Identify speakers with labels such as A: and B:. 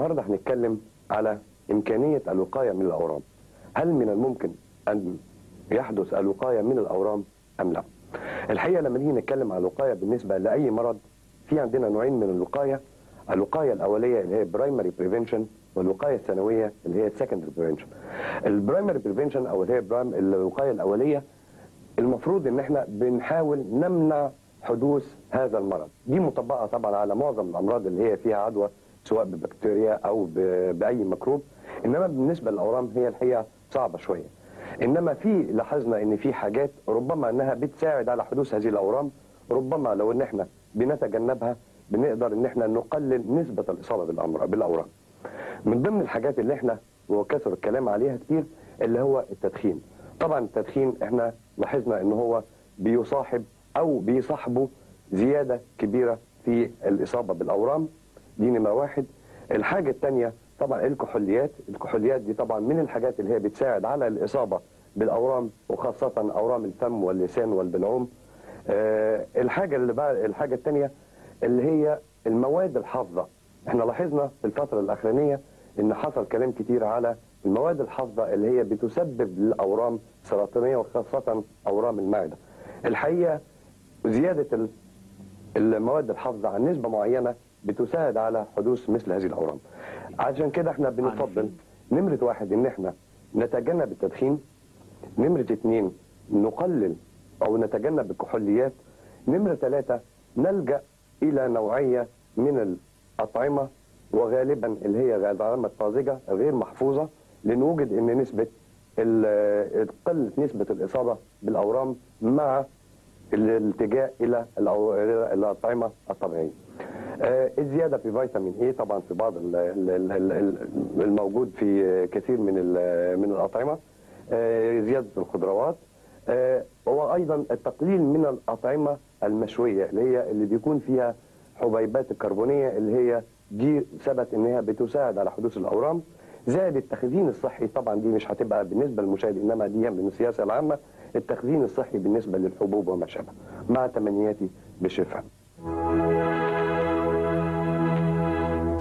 A: النهارده هنتكلم على إمكانية الوقاية من الأورام. هل من الممكن أن يحدث الوقاية من الأورام أم لا؟ الحقيقة لما نيجي نتكلم على الوقاية بالنسبة لأي مرض في عندنا نوعين من الوقاية. الوقاية الأولية اللي هي primary prevention والوقاية الثانوية اللي هي secondary prevention ال primary prevention أو اللي هي الوقاية الأولية المفروض إن إحنا بنحاول نمنع حدوث هذا المرض. دي مطبقة طبعا على معظم الأمراض اللي هي فيها عدوى سواء ببكتيريا أو ب- بأي ميكروب. إنما بالنسبة للأورام هي الحقيقة صعبة شوية. إنما في لاحظنا إن في حاجات ربما إنها بتساعد على حدوث هذه الأورام ربما لو إن إحنا بنتجنبها بنقدر إن إحنا نقلل نسبة الإصابة بالأمر- بالأورام. من ضمن الحاجات اللي إحنا وكثر الكلام عليها كتير اللي هو التدخين. طبعا التدخين إحنا لاحظنا إن هو بيصاحب أو بيصاحبه زيادة كبيرة في الإصابة بالأورام. دي نمرة واحد. الحاجة الثانية طبعا الكحوليات. الكحوليات دي طبعا من الحاجات اللي هي بتساعد على الإصابة بالأورام وخاصة أورام الفم واللسان والبلعوم. آه الحاجة اللي بعد الحاجة الثانية اللي هي المواد الحافظة. إحنا لاحظنا في الفترة الأخرانية إن حصل كلام كتير على المواد الحافظة اللي هي بتسبب الاورام السرطانيه وخاصة أورام المعدة. الحقيقة زيادة ال- المواد الحافظة عن نسبة معينة بتساعد على حدوث مثل هذه الأورام. عشان كده إحنا بنفضل نمرة واحد إن إحنا نتجنب التدخين نمرة اتنين نقلل أو نتجنب الكحوليات نمرة ثلاثة نلجأ إلى نوعية من الأطعمة وغالبا اللي هي الأطعمة الطازجة غير محفوظة لنوجد أن نسبة قلة نسبة الإصابة بالأورام مع الالتجاء إلى الأطعمة الطبيعية. آه، الزيادة في فيتامين اي طبعا في بعض ال- ال- ال- ال- الموجود في كثير من من الأطعمة آه، زيادة الخضروات. آه، وأيضا التقليل من الأطعمة المشوية اللي هي اللي بيكون فيها حبيبات الكربونية اللي هي دي ثبت ان هي بتساعد على حدوث الأورام. زائد التخزين الصحي طبعا دي مش هتبقى بالنسبة للمشاهد إنما دي من السياسة العامة. التخزين الصحي بالنسبة للحبوب وما شابه مع تمنياتي بالشفاء